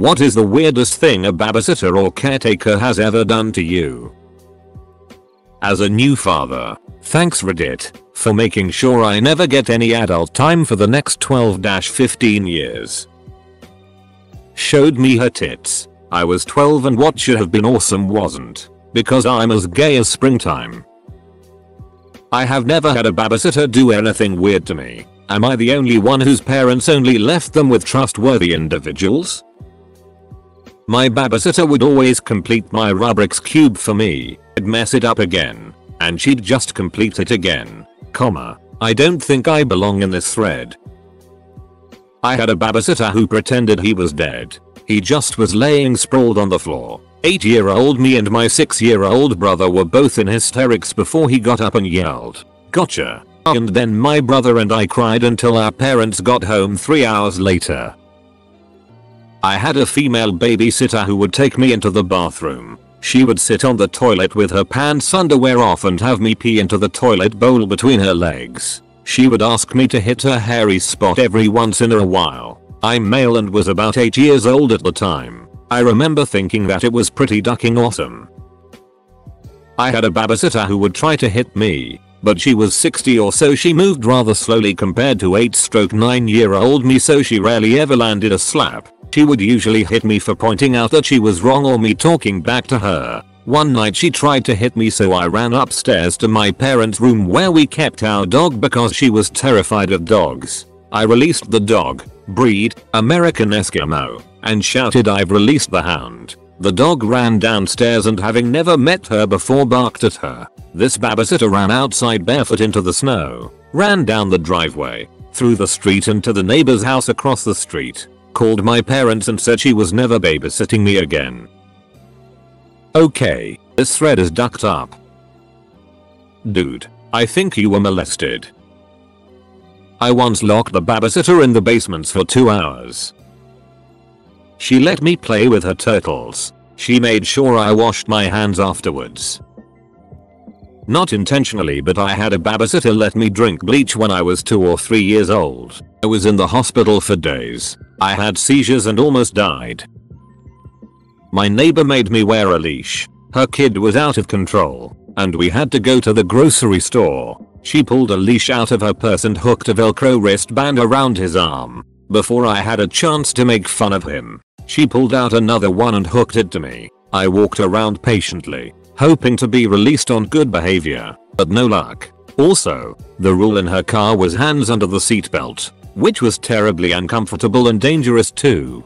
What is the weirdest thing a babysitter or caretaker has ever done to you? As a new father, thanks Reddit for making sure I never get any adult time for the next 12-15 years. Showed me her tits. I was 12 and what should have been awesome wasn't. Because I'm as gay as springtime. I have never had a babysitter do anything weird to me. Am I the only one whose parents only left them with trustworthy individuals? My babysitter would always complete my Rubik's Cube for me, I'd mess it up again, and she'd just complete it again, comma, I don't think I belong in this thread. I had a babysitter who pretended he was dead. He just was laying sprawled on the floor. 8 year old me and my 6 year old brother were both in hysterics before he got up and yelled, gotcha. And then my brother and I cried until our parents got home 3 hours later. I had a female babysitter who would take me into the bathroom. She would sit on the toilet with her pants underwear off and have me pee into the toilet bowl between her legs. She would ask me to hit her hairy spot every once in a while. I'm male and was about 8 years old at the time. I remember thinking that it was pretty ducking awesome. I had a babysitter who would try to hit me, but she was 60 or so she moved rather slowly compared to 8 stroke 9 year old me so she rarely ever landed a slap. She would usually hit me for pointing out that she was wrong or me talking back to her. One night she tried to hit me so I ran upstairs to my parents room where we kept our dog because she was terrified of dogs. I released the dog, breed, American Eskimo, and shouted I've released the hound. The dog ran downstairs and having never met her before barked at her. This babysitter ran outside barefoot into the snow, ran down the driveway, through the street and to the neighbor's house across the street called my parents and said she was never babysitting me again. Okay, this thread is ducked up. Dude, I think you were molested. I once locked the babysitter in the basements for 2 hours. She let me play with her turtles. She made sure I washed my hands afterwards. Not intentionally but I had a babysitter let me drink bleach when I was 2 or 3 years old. I was in the hospital for days. I had seizures and almost died. My neighbor made me wear a leash. Her kid was out of control, and we had to go to the grocery store. She pulled a leash out of her purse and hooked a velcro wristband around his arm. Before I had a chance to make fun of him, she pulled out another one and hooked it to me. I walked around patiently, hoping to be released on good behavior, but no luck. Also, the rule in her car was hands under the seatbelt, which was terribly uncomfortable and dangerous too.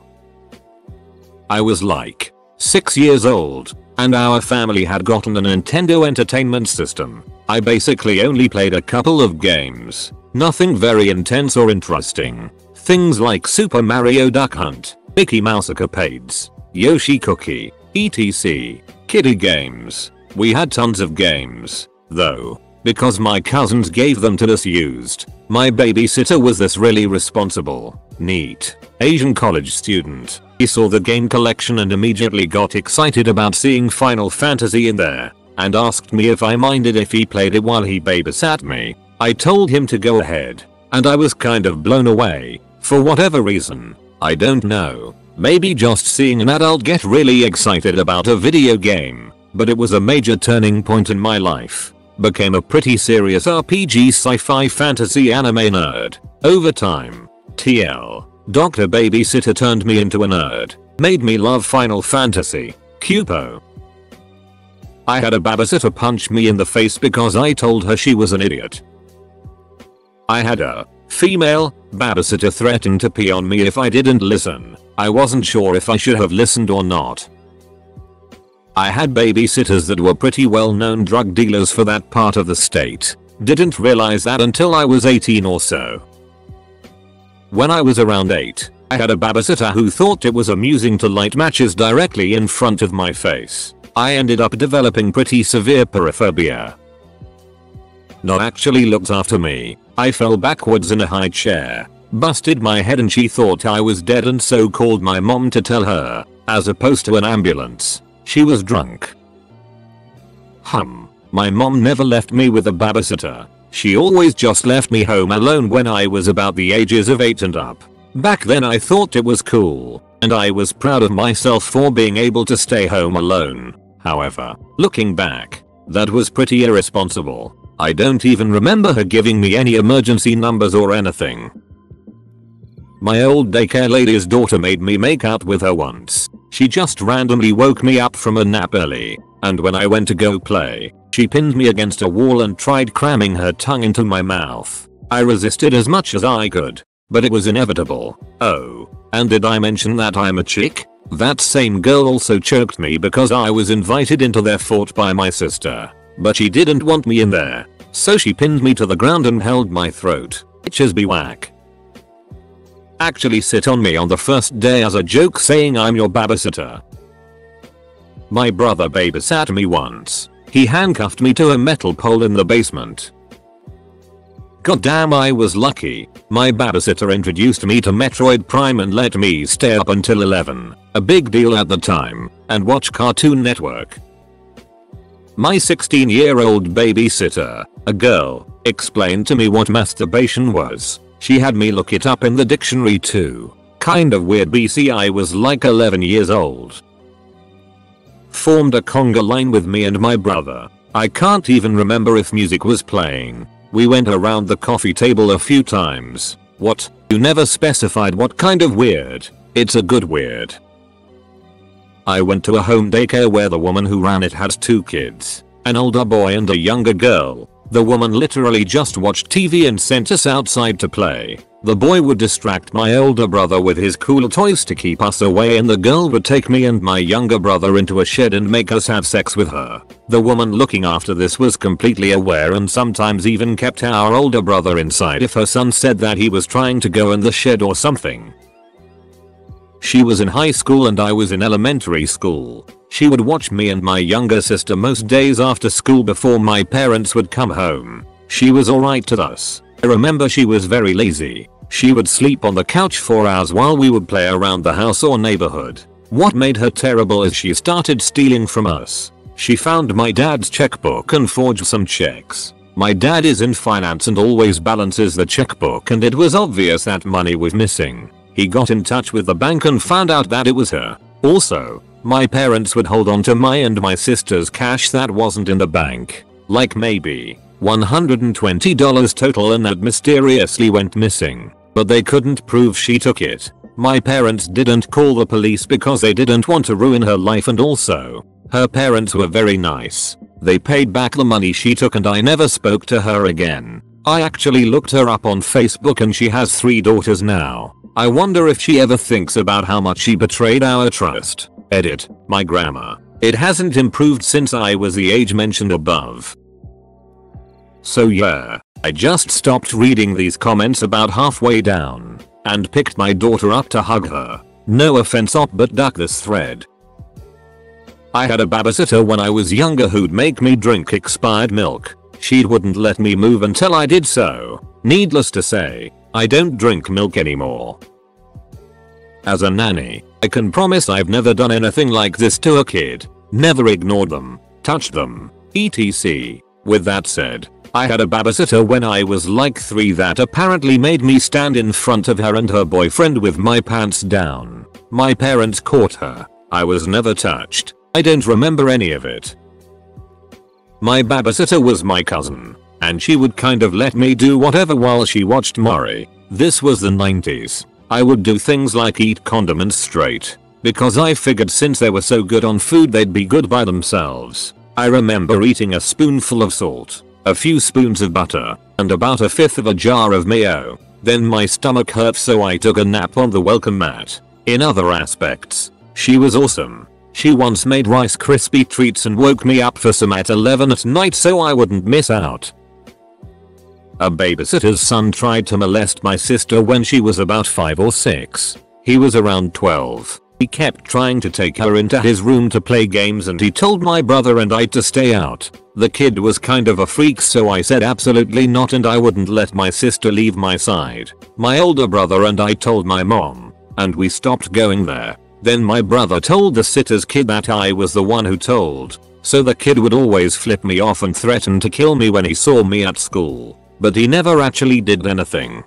I was like 6 years old, and our family had gotten a Nintendo Entertainment System. I basically only played a couple of games, nothing very intense or interesting. Things like Super Mario Duck Hunt, Mickey Mousecapades, Yoshi Cookie, etc. Kiddie games. We had tons of games, though, because my cousins gave them to us used. My babysitter was this really responsible, neat, Asian college student. He saw the game collection and immediately got excited about seeing Final Fantasy in there, and asked me if I minded if he played it while he babysat me. I told him to go ahead, and I was kind of blown away, for whatever reason, I don't know. Maybe just seeing an adult get really excited about a video game. But it was a major turning point in my life. Became a pretty serious RPG sci-fi fantasy anime nerd. Over time. TL. Dr. Babysitter turned me into a nerd. Made me love Final Fantasy. Kupo. I had a babysitter punch me in the face because I told her she was an idiot. I had a female babysitter threatened to pee on me if I didn't listen. I wasn't sure if I should have listened or not. I had babysitters that were pretty well known drug dealers for that part of the state. Didn't realize that until I was 18 or so. When I was around 8, I had a babysitter who thought it was amusing to light matches directly in front of my face. I ended up developing pretty severe pyrophobia. Not actually looked after me. I fell backwards in a high chair busted my head and she thought I was dead and so called my mom to tell her, as opposed to an ambulance. She was drunk. Hum. My mom never left me with a babysitter. She always just left me home alone when I was about the ages of 8 and up. Back then I thought it was cool, and I was proud of myself for being able to stay home alone. However, looking back, that was pretty irresponsible. I don't even remember her giving me any emergency numbers or anything. My old daycare lady's daughter made me make out with her once. She just randomly woke me up from a nap early, and when I went to go play, she pinned me against a wall and tried cramming her tongue into my mouth. I resisted as much as I could, but it was inevitable. Oh, and did I mention that I'm a chick? That same girl also choked me because I was invited into their fort by my sister. But she didn't want me in there. So she pinned me to the ground and held my throat. Bitches be whack. Actually sit on me on the first day as a joke saying I'm your babysitter. My brother babysat me once. He handcuffed me to a metal pole in the basement. Goddamn I was lucky. My babysitter introduced me to Metroid Prime and let me stay up until 11. A big deal at the time. And watch Cartoon Network. My 16 year old babysitter, a girl, explained to me what masturbation was. She had me look it up in the dictionary too. Kind of weird BC I was like 11 years old. Formed a conga line with me and my brother. I can't even remember if music was playing. We went around the coffee table a few times. What? You never specified what kind of weird. It's a good weird. I went to a home daycare where the woman who ran it had two kids, an older boy and a younger girl. The woman literally just watched TV and sent us outside to play. The boy would distract my older brother with his cool toys to keep us away and the girl would take me and my younger brother into a shed and make us have sex with her. The woman looking after this was completely aware and sometimes even kept our older brother inside if her son said that he was trying to go in the shed or something. She was in high school and I was in elementary school. She would watch me and my younger sister most days after school before my parents would come home. She was alright to us. I remember she was very lazy. She would sleep on the couch for hours while we would play around the house or neighborhood. What made her terrible is she started stealing from us. She found my dad's checkbook and forged some checks. My dad is in finance and always balances the checkbook and it was obvious that money was missing. He got in touch with the bank and found out that it was her. Also, my parents would hold on to my and my sister's cash that wasn't in the bank. Like maybe $120 total and that mysteriously went missing. But they couldn't prove she took it. My parents didn't call the police because they didn't want to ruin her life and also, her parents were very nice. They paid back the money she took and I never spoke to her again. I actually looked her up on Facebook and she has three daughters now. I wonder if she ever thinks about how much she betrayed our trust. Edit. My grammar. It hasn't improved since I was the age mentioned above. So yeah, I just stopped reading these comments about halfway down and picked my daughter up to hug her. No offense op but duck this thread. I had a babysitter when I was younger who'd make me drink expired milk. She wouldn't let me move until I did so. Needless to say, I don't drink milk anymore. As a nanny, I can promise I've never done anything like this to a kid. Never ignored them, touched them, etc. With that said, I had a babysitter when I was like 3 that apparently made me stand in front of her and her boyfriend with my pants down. My parents caught her. I was never touched. I don't remember any of it. My babysitter was my cousin and she would kind of let me do whatever while she watched Maury. This was the 90s. I would do things like eat condiments straight. Because I figured since they were so good on food they'd be good by themselves. I remember eating a spoonful of salt, a few spoons of butter, and about a fifth of a jar of mayo. Then my stomach hurt so I took a nap on the welcome mat. In other aspects, she was awesome. She once made Rice Krispie treats and woke me up for some at 11 at night so I wouldn't miss out. A babysitter's son tried to molest my sister when she was about 5 or 6. He was around 12. He kept trying to take her into his room to play games and he told my brother and I to stay out. The kid was kind of a freak so I said absolutely not and I wouldn't let my sister leave my side. My older brother and I told my mom. And we stopped going there. Then my brother told the sitter's kid that I was the one who told. So the kid would always flip me off and threaten to kill me when he saw me at school but he never actually did anything.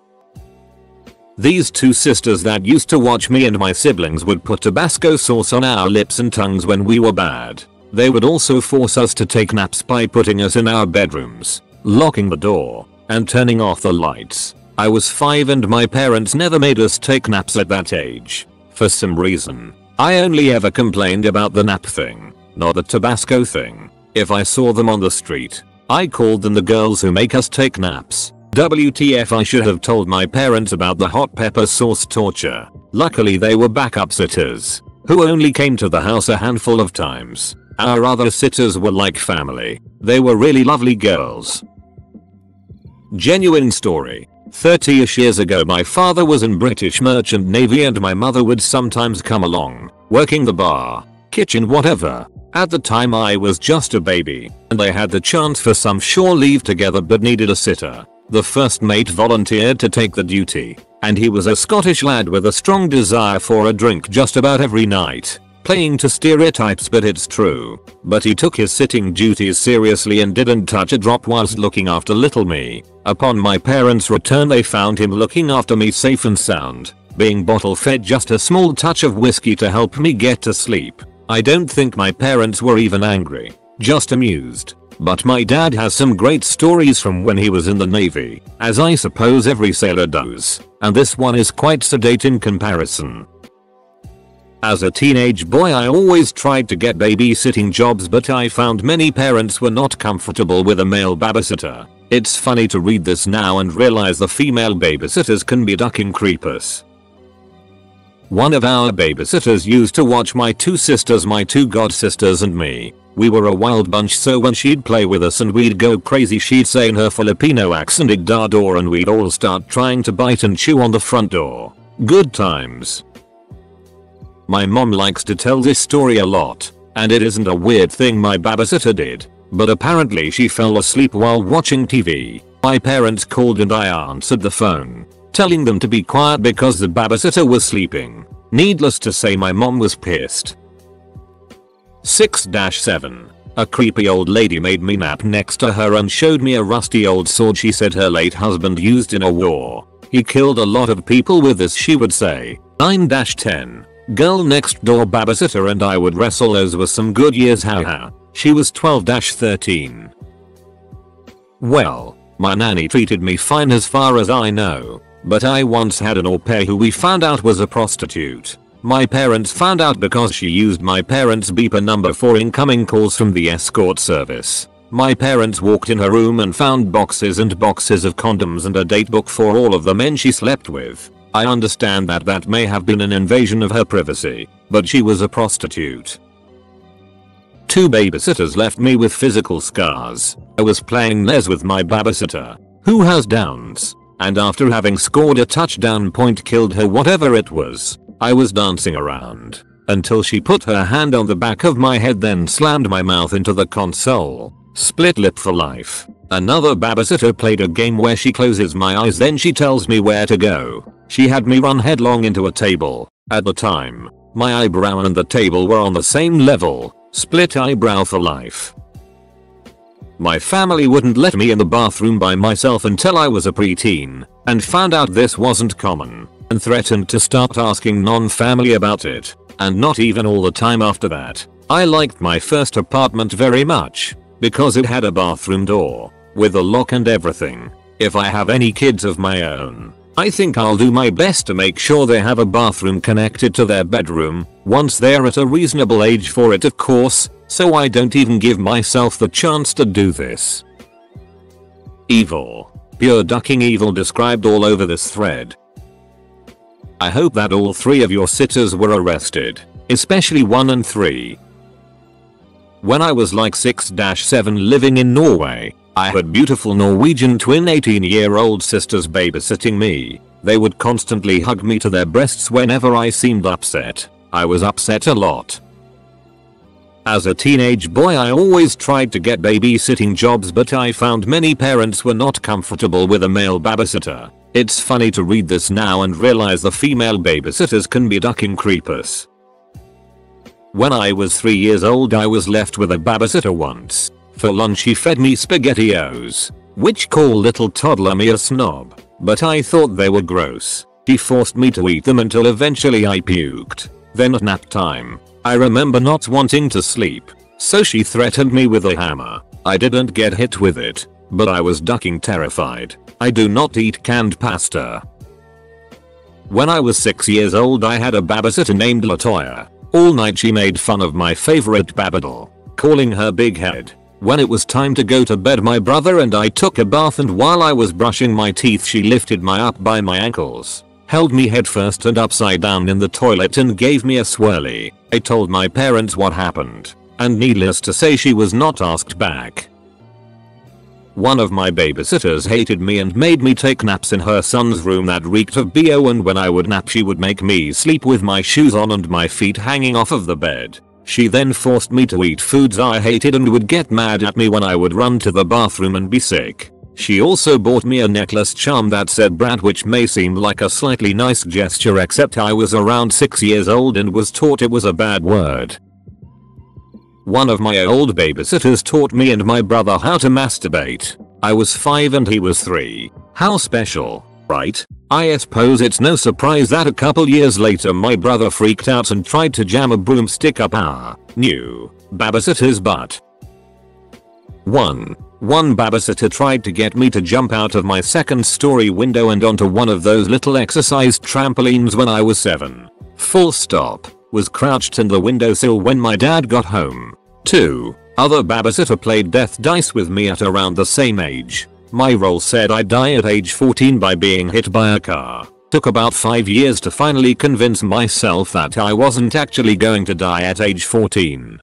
These two sisters that used to watch me and my siblings would put Tabasco sauce on our lips and tongues when we were bad. They would also force us to take naps by putting us in our bedrooms, locking the door, and turning off the lights. I was 5 and my parents never made us take naps at that age. For some reason, I only ever complained about the nap thing, not the Tabasco thing. If I saw them on the street, I called them the girls who make us take naps. WTF I should have told my parents about the hot pepper sauce torture. Luckily they were backup sitters, who only came to the house a handful of times. Our other sitters were like family. They were really lovely girls. Genuine story. 30ish years ago my father was in British Merchant Navy and my mother would sometimes come along, working the bar, kitchen whatever. At the time I was just a baby, and they had the chance for some shore leave together but needed a sitter. The first mate volunteered to take the duty, and he was a Scottish lad with a strong desire for a drink just about every night playing to stereotypes but it's true. But he took his sitting duties seriously and didn't touch a drop whilst looking after little me. Upon my parents return they found him looking after me safe and sound, being bottle fed just a small touch of whiskey to help me get to sleep. I don't think my parents were even angry, just amused. But my dad has some great stories from when he was in the navy, as I suppose every sailor does, and this one is quite sedate in comparison. As a teenage boy I always tried to get babysitting jobs but I found many parents were not comfortable with a male babysitter. It's funny to read this now and realize the female babysitters can be ducking creepers. One of our babysitters used to watch my two sisters my two god sisters and me. We were a wild bunch so when she'd play with us and we'd go crazy she'd say in her Filipino accent Igdador and we'd all start trying to bite and chew on the front door. Good times. My mom likes to tell this story a lot, and it isn't a weird thing my babysitter did, but apparently she fell asleep while watching TV. My parents called and I answered the phone, telling them to be quiet because the babysitter was sleeping. Needless to say my mom was pissed. 6-7. A creepy old lady made me nap next to her and showed me a rusty old sword she said her late husband used in a war. He killed a lot of people with this she would say. 9-10. Girl next door babysitter and I would wrestle those were some good years haha. She was 12-13. Well, my nanny treated me fine as far as I know, but I once had an au pair who we found out was a prostitute. My parents found out because she used my parents' beeper number for incoming calls from the escort service. My parents walked in her room and found boxes and boxes of condoms and a date book for all of the men she slept with. I understand that that may have been an invasion of her privacy, but she was a prostitute. Two babysitters left me with physical scars. I was playing Les with my babysitter, who has downs, and after having scored a touchdown point killed her whatever it was, I was dancing around until she put her hand on the back of my head then slammed my mouth into the console. Split lip for life. Another babysitter played a game where she closes my eyes then she tells me where to go. She had me run headlong into a table. At the time, my eyebrow and the table were on the same level. Split eyebrow for life. My family wouldn't let me in the bathroom by myself until I was a preteen, and found out this wasn't common, and threatened to start asking non-family about it, and not even all the time after that. I liked my first apartment very much, because it had a bathroom door, with a lock and everything. If I have any kids of my own, I think I'll do my best to make sure they have a bathroom connected to their bedroom, once they're at a reasonable age for it of course, so I don't even give myself the chance to do this. Evil. Pure ducking evil described all over this thread. I hope that all three of your sitters were arrested, especially 1 and 3. When I was like 6-7 living in Norway, I had beautiful Norwegian twin 18 year old sisters babysitting me. They would constantly hug me to their breasts whenever I seemed upset. I was upset a lot. As a teenage boy I always tried to get babysitting jobs but I found many parents were not comfortable with a male babysitter. It's funny to read this now and realize the female babysitters can be ducking creepers. When I was 3 years old I was left with a babysitter once. For lunch he fed me spaghettios, which call little toddler me a snob, but I thought they were gross. He forced me to eat them until eventually I puked. Then at nap time, I remember not wanting to sleep, so she threatened me with a hammer. I didn't get hit with it, but I was ducking terrified. I do not eat canned pasta. When I was 6 years old I had a babysitter named Latoya. All night she made fun of my favorite babiddle, calling her big head. When it was time to go to bed my brother and I took a bath and while I was brushing my teeth she lifted my up by my ankles, held me headfirst and upside down in the toilet and gave me a swirly. I told my parents what happened, and needless to say she was not asked back. One of my babysitters hated me and made me take naps in her son's room that reeked of BO and when I would nap she would make me sleep with my shoes on and my feet hanging off of the bed. She then forced me to eat foods I hated and would get mad at me when I would run to the bathroom and be sick. She also bought me a necklace charm that said brat which may seem like a slightly nice gesture except I was around 6 years old and was taught it was a bad word. One of my old babysitters taught me and my brother how to masturbate. I was 5 and he was 3. How special, right? I suppose it's no surprise that a couple years later my brother freaked out and tried to jam a broomstick up our new babysitter's butt. 1. One babysitter tried to get me to jump out of my second story window and onto one of those little exercise trampolines when I was 7. Full stop. Was crouched in the windowsill when my dad got home. 2. Other babysitter played death dice with me at around the same age. My role said I'd die at age 14 by being hit by a car. Took about 5 years to finally convince myself that I wasn't actually going to die at age 14.